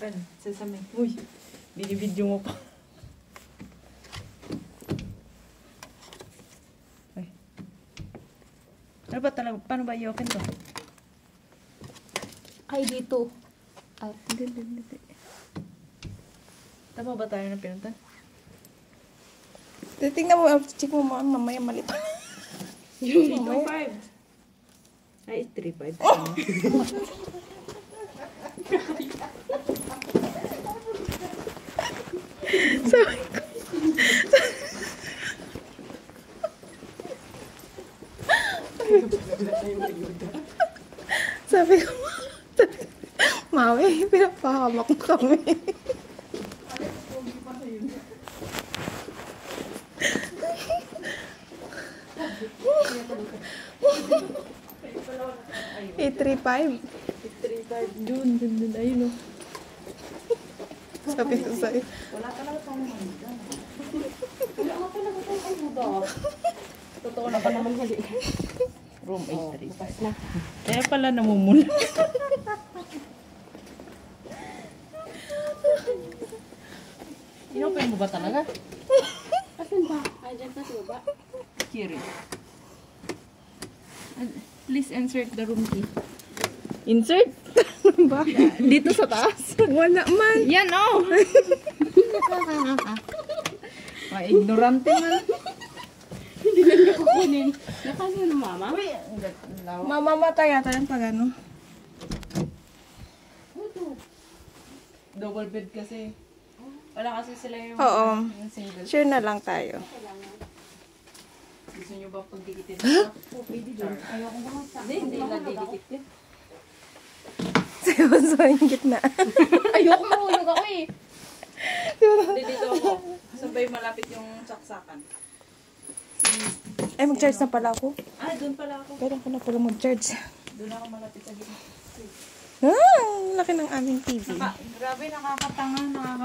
open. Sesame. Uy, binibidyo mo pa. Ay. Ano ba talaga? Paano ba i-open to? Ay, dito. Ay, Hindi, hindi, hindi. Tama ba tayo na pinuntan? Titingnan mo, check mo mamaya mali pa. 325. Ay, 35. Sabi ko. Sabi ko, Mami, pinapahamak mo kami. Eight three five. 35. Dun, dun, dun. Ayun o. Sabi ko sa'yo. Wala talaga tayong handa. Wala nga talaga tayong handa. Totoo na pa naman hali. Room 835. Bukas na. Kaya pala namumula. Inopen mo ba talaga? asan ba? Ay, dyan ka sa baba. Kiri. Please insert the room key. Insert? ba? Dito sa taas. Wala man. Yan oh! Mga ignorante man. Hindi na niya kukunin. Nakasan na mama? Uy. Mamamatay yata yan pag ano. Double bed kasi. Wala kasi sila yung, Oo. yung single. Sure na lang tayo. Gusto nyo ba pagdikitin? Oh, pwede doon. Ayoko bumasa. Hindi, hindi lang didikit Sayo sa yung gitna. Ayoko mahulog ako eh. Hindi, dito ako. Sabay malapit yung saksakan. Ay, mag-charge na pala ako. Ah, doon pala ako. Kailan ko na pala mag-charge. Doon ako malapit sa gitna. Ah, laki ng aming TV. Naka, grabe, nakakatanga, nakaka